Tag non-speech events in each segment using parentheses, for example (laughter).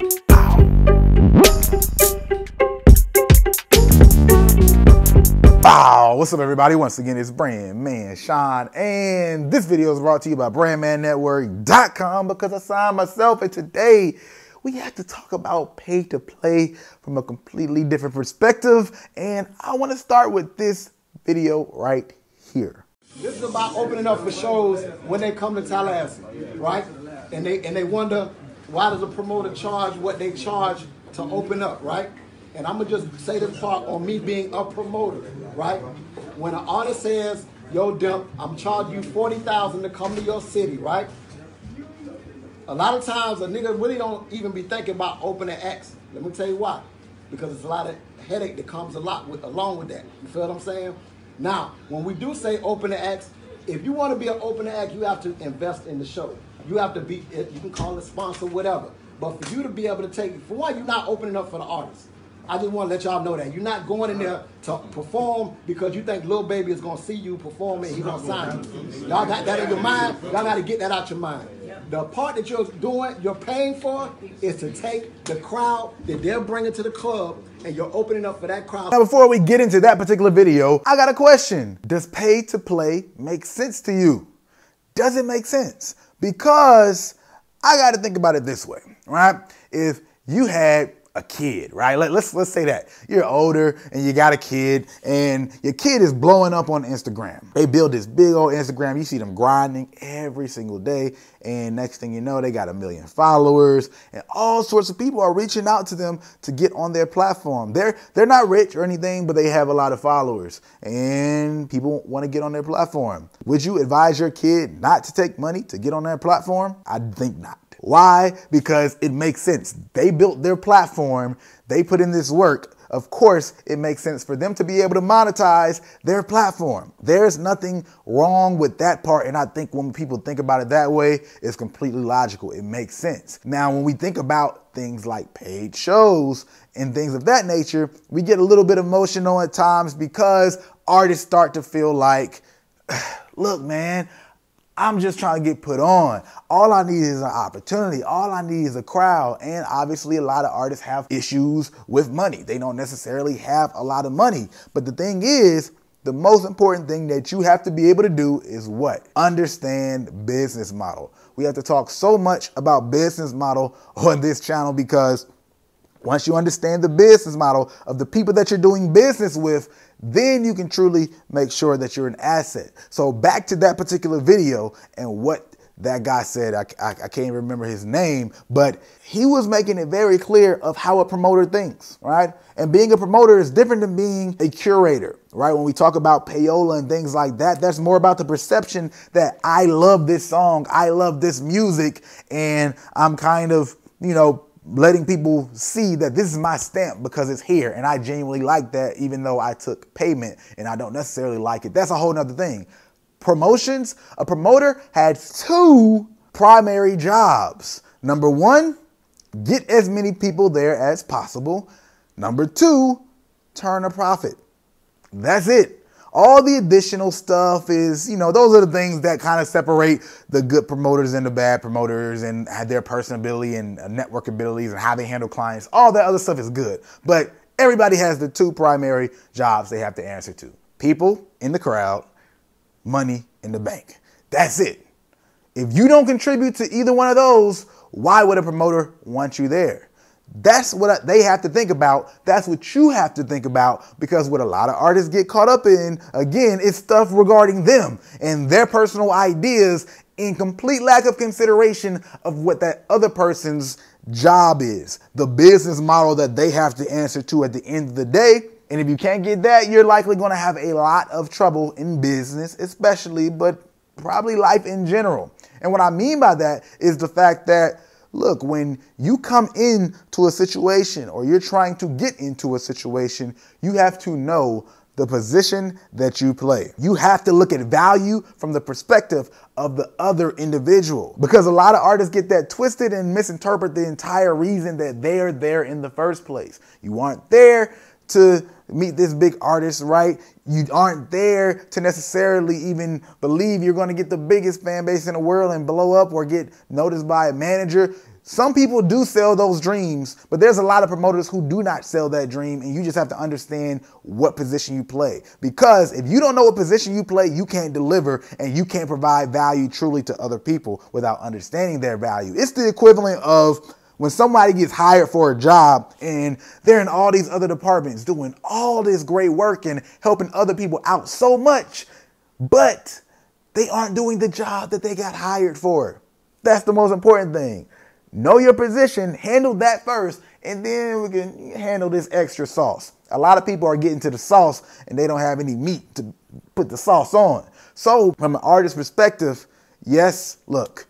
Wow, what's up everybody? Once again, it's Brand Man Sean, and this video is brought to you by BrandManNetwork.com because I signed myself, and today we have to talk about pay to play from a completely different perspective, and I want to start with this video right here. This is about opening up for shows when they come to Tallahassee, right? And they and they wonder why does a promoter charge what they charge to open up, right? And I'm gonna just say this part on me being a promoter, right? When an artist says, "Yo, Dimp, I'm charging you forty thousand to come to your city," right? A lot of times a nigga really don't even be thinking about opening acts. Let me tell you why. Because it's a lot of headache that comes a lot with along with that. You feel what I'm saying? Now, when we do say opening acts, if you want to be an opening act, you have to invest in the show. You have to be, eh, you can call it sponsor, whatever. But for you to be able to take, for one, you're not opening up for the artist. I just want to let y'all know that you're not going in there to perform because you think Lil Baby is gonna see you perform and he's gonna sign you. Y'all got that in your mind. Y'all got to get that out your mind. The part that you're doing, you're paying for, is to take the crowd that they're bringing to the club, and you're opening up for that crowd. Now, before we get into that particular video, I got a question. Does pay to play make sense to you? Does it make sense? Because I got to think about it this way, right? If you had a kid, right? Let, let's let's say that you're older and you got a kid, and your kid is blowing up on Instagram. They build this big old Instagram. You see them grinding every single day, and next thing you know, they got a million followers, and all sorts of people are reaching out to them to get on their platform. They're they're not rich or anything, but they have a lot of followers, and people want to get on their platform. Would you advise your kid not to take money to get on their platform? I think not. Why? Because it makes sense. They built their platform, they put in this work. Of course, it makes sense for them to be able to monetize their platform. There's nothing wrong with that part. And I think when people think about it that way, it's completely logical. It makes sense. Now, when we think about things like paid shows and things of that nature, we get a little bit emotional at times because artists start to feel like, (sighs) look, man, I'm just trying to get put on. All I need is an opportunity. All I need is a crowd. And obviously, a lot of artists have issues with money. They don't necessarily have a lot of money. But the thing is, the most important thing that you have to be able to do is what? Understand business model. We have to talk so much about business model (laughs) on this channel because once you understand the business model of the people that you're doing business with, then you can truly make sure that you're an asset. So back to that particular video and what that guy said, I, I, I, can't remember his name, but he was making it very clear of how a promoter thinks, right? And being a promoter is different than being a curator, right? When we talk about payola and things like that, that's more about the perception that I love this song, I love this music, and I'm kind of, you know, letting people see that this is my stamp because it's here and I genuinely like that even though I took payment and I don't necessarily like it. That's a whole nother thing. Promotions, a promoter had two primary jobs. Number one, get as many people there as possible. Number two, turn a profit. That's it. All the additional stuff is, you know, those are the things that kind of separate the good promoters and the bad promoters and their personability and uh, network abilities and how they handle clients. All that other stuff is good. But everybody has the two primary jobs they have to answer to people in the crowd, money in the bank. That's it. If you don't contribute to either one of those, why would a promoter want you there? That's what they have to think about. That's what you have to think about because what a lot of artists get caught up in, again, is stuff regarding them and their personal ideas in complete lack of consideration of what that other person's job is, the business model that they have to answer to at the end of the day. And if you can't get that, you're likely going to have a lot of trouble in business, especially, but probably life in general. And what I mean by that is the fact that Look, when you come into a situation or you're trying to get into a situation, you have to know the position that you play. You have to look at value from the perspective of the other individual because a lot of artists get that twisted and misinterpret the entire reason that they're there in the first place. You aren't there to meet this big artist, right? You aren't there to necessarily even believe you're going to get the biggest fan base in the world and blow up or get noticed by a manager. Some people do sell those dreams, but there's a lot of promoters who do not sell that dream, and you just have to understand what position you play. Because if you don't know what position you play, you can't deliver and you can't provide value truly to other people without understanding their value. It's the equivalent of when somebody gets hired for a job and they're in all these other departments doing all this great work and helping other people out so much, but they aren't doing the job that they got hired for. That's the most important thing. Know your position, handle that first, and then we can handle this extra sauce. A lot of people are getting to the sauce and they don't have any meat to put the sauce on. So, from an artist perspective, yes, look,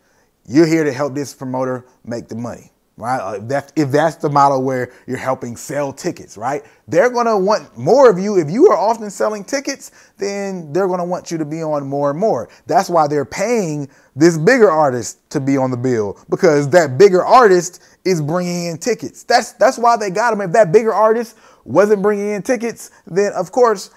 you're here to help this promoter make the money right? Uh, if, that's, the model where you're helping sell tickets, right? They're gonna want more of you. If you are often selling tickets, then they're gonna want you to be on more and more. That's why they're paying this bigger artist to be on the bill because that bigger artist is bringing in tickets. That's that's why they got him. If that bigger artist wasn't bringing in tickets, then of course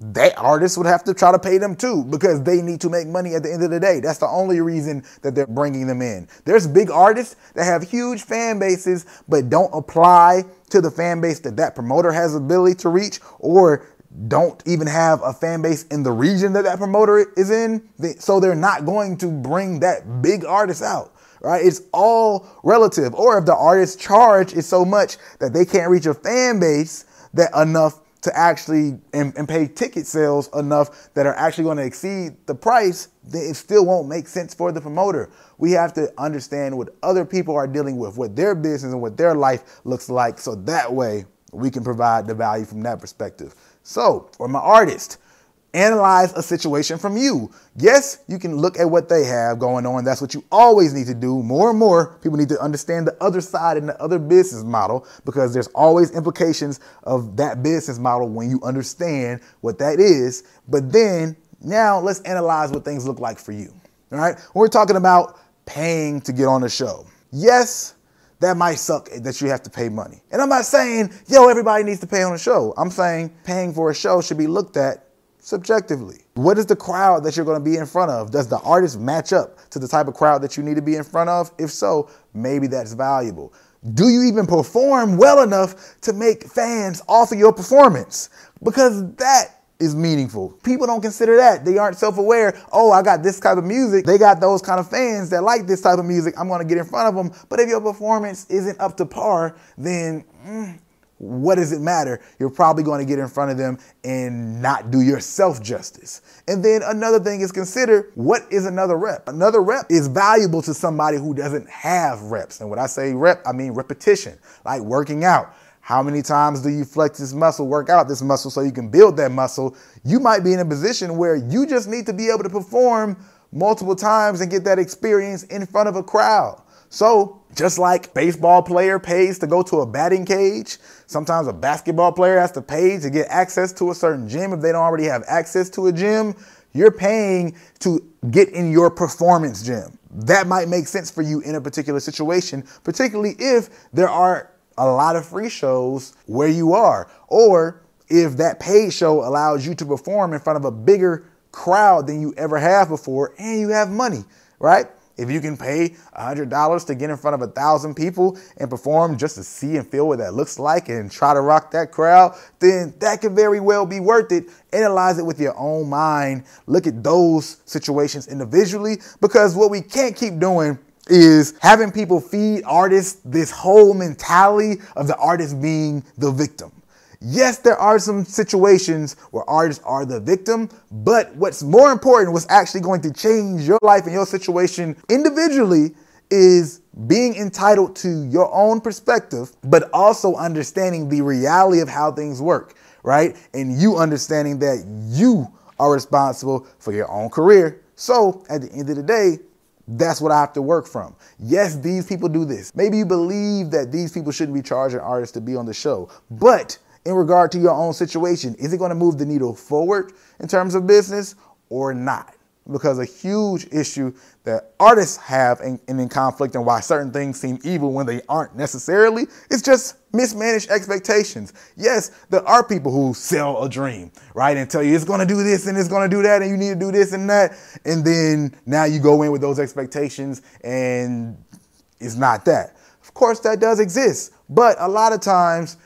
that artist would have to try to pay them too because they need to make money at the end of the day. That's the only reason that they're bringing them in. There's big artists that have huge fan bases but don't apply to the fan base that that promoter has ability to reach or don't even have a fan base in the region that that promoter is in. So they're not going to bring that big artist out right? It's all relative. Or if the artist's charge is so much that they can't reach a fan base that enough to actually and, and, pay ticket sales enough that are actually going to exceed the price, then it still won't make sense for the promoter. We have to understand what other people are dealing with, what their business and what their life looks like, so that way we can provide the value from that perspective. So, for my artist, analyze a situation from you. Yes, you can look at what they have going on. That's what you always need to do. More and more people need to understand the other side and the other business model because there's always implications of that business model when you understand what that is. But then now let's analyze what things look like for you. All right. We're talking about paying to get on the show. Yes, that might suck that you have to pay money. And I'm not saying, yo, everybody needs to pay on a show. I'm saying paying for a show should be looked at subjectively. What is the crowd that you're going to be in front of? Does the artist match up to the type of crowd that you need to be in front of? If so, maybe that's valuable. Do you even perform well enough to make fans off of your performance? Because that is meaningful. People don't consider that. They aren't self aware. Oh, I got this type of music. They got those kind of fans that like this type of music. I'm going to get in front of them. But if your performance isn't up to par, then. Mm, what does it matter? You're probably going to get in front of them and not do yourself justice. And then another thing is consider what is another rep? Another rep is valuable to somebody who doesn't have reps. And when I say rep, I mean repetition, like working out. How many times do you flex this muscle, work out this muscle so you can build that muscle? You might be in a position where you just need to be able to perform multiple times and get that experience in front of a crowd. So, just like baseball player pays to go to a batting cage, sometimes a basketball player has to pay to get access to a certain gym if they don't already have access to a gym. You're paying to get in your performance gym. That might make sense for you in a particular situation, particularly if there are a lot of free shows where you are, or if that paid show allows you to perform in front of a bigger crowd than you ever have before and you have money, right? If you can pay $100 to get in front of a thousand people and perform just to see and feel what that looks like and try to rock that crowd, then that could very well be worth it. Analyze it with your own mind. Look at those situations individually because what we can't keep doing is having people feed artists this whole mentality of the artist being the victim. Yes, there are some situations where artists are the victim, but what's more important, what's actually going to change your life and your situation individually is being entitled to your own perspective, but also understanding the reality of how things work, right? And you understanding that you are responsible for your own career. So at the end of the day, that's what I have to work from. Yes, these people do this. Maybe you believe that these people shouldn't be charging artists to be on the show, but in regard to your own situation? Is it going to move the needle forward in terms of business or not? because a huge issue that artists have and, and, in conflict and why certain things seem evil when they aren't necessarily is just mismanaged expectations. Yes, there are people who sell a dream, right? And tell you it's gonna do this and it's gonna do that and you need to do this and that. And then now you go in with those expectations and it's not that. Of course, that does exist, but a lot of times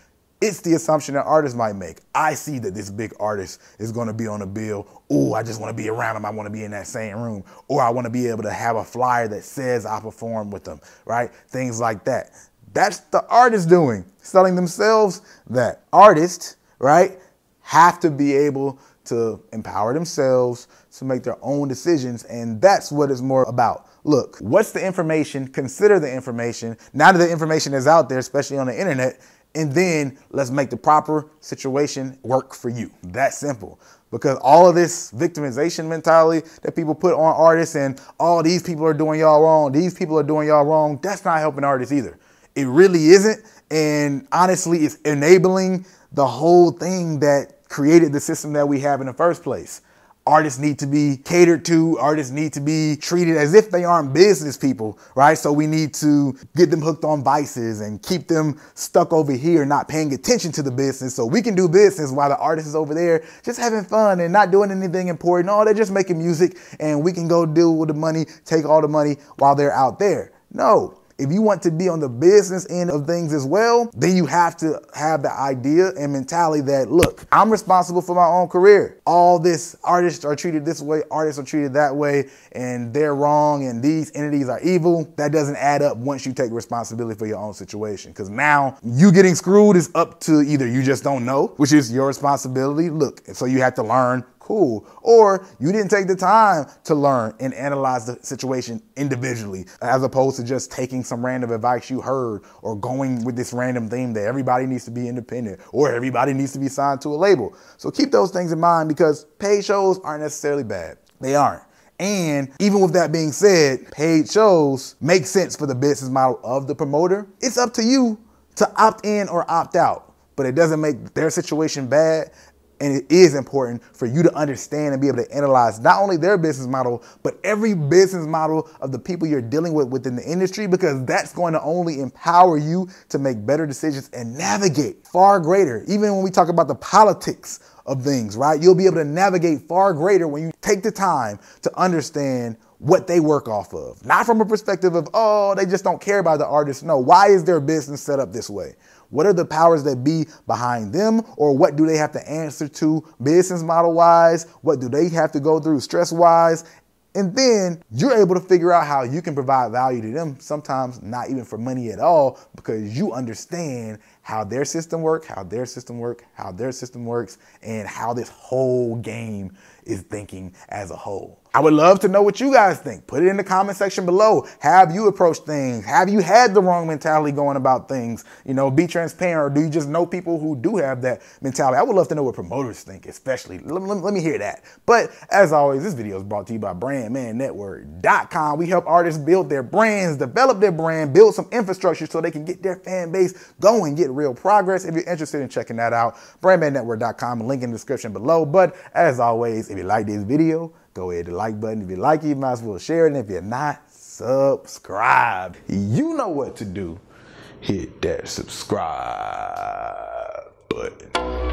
it's the assumption that artists might make. I see that this big artist is going to be on a bill. Oh, I just want to be around him. I want to be in that same room. Or I want to be able to have a flyer that says I perform with them, right? Things like that. That's the artist doing, selling themselves that. Artists, right, have to be able to empower themselves to make their own decisions. And that's what it's more about. Look, what's the information? Consider the information. Now that the information is out there, especially on the internet, and then let's make the proper situation work for you. That simple. Because all of this victimization mentality that people put on artists and all oh, these people are doing y'all wrong, these people are doing y'all wrong, that's not helping artists either. It really isn't. And honestly, it's enabling the whole thing that created the system that we have in the first place. Artists need to be catered to. Artists need to be treated as if they aren't business people, right? So we need to get them hooked on vices and keep them stuck over here, not paying attention to the business. So we can do business while the artist is over there just having fun and not doing anything important. No, they're just making music and we can go deal with the money, take all the money while they're out there. No, if you want to be on the business end of things as well, then you have to have the idea and mentality that, look, I'm responsible for my own career. All this artists are treated this way, artists are treated that way, and they're wrong, and these entities are evil. That doesn't add up once you take responsibility for your own situation. Because now you getting screwed is up to either you just don't know, which is your responsibility. Look, so you have to learn cool. Or you didn't take the time to learn and analyze the situation individually, as opposed to just taking some random advice you heard or going with this random theme that everybody needs to be independent or everybody needs to be signed to a label. So keep those things in mind because paid shows aren't necessarily bad. They aren't. And even with that being said, paid shows make sense for the business model of the promoter. It's up to you to opt in or opt out, but it doesn't make their situation bad and it is important for you to understand and be able to analyze not only their business model, but every business model of the people you're dealing with within the industry, because that's going to only empower you to make better decisions and navigate far greater. Even when we talk about the politics of things, right? You'll be able to navigate far greater when you take the time to understand what they work off of. Not from a perspective of, oh, they just don't care about the artist. No, why is their business set up this way? What are the powers that be behind them, or what do they have to answer to business model wise? What do they have to go through stress wise? And then you're able to figure out how you can provide value to them, sometimes not even for money at all, because you understand how their system works, how their system works, how their system works, and how this whole game is thinking as a whole. I would love to know what you guys think. Put it in the comment section below. Have you approached things? Have you had the wrong mentality going about things? You know, be transparent, or do you just know people who do have that mentality? I would love to know what promoters think, especially. Let, let, let me hear that. But as always, this video is brought to you by BrandmanNetwork.com. We help artists build their brands, develop their brand, build some infrastructure so they can get their fan base going, get real progress. If you're interested in checking that out, BrandmanNetwork.com, link in the description below. But as always, if you like this video, Go ahead the like button. If you like it, you might as well share it. And if you're not, subscribe. You know what to do. Hit that subscribe button.